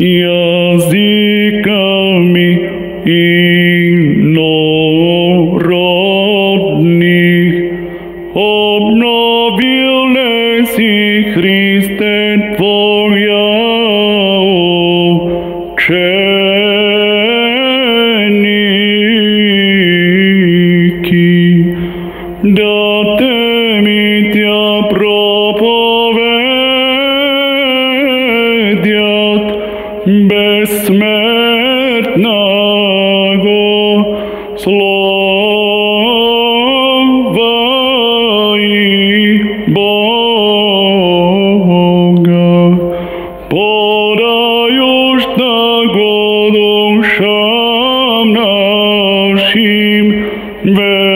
языками инородных обновились и Христе Твоя ученики. Дате ми бессмертного слова и Бога, подаешь на душам нашим великим.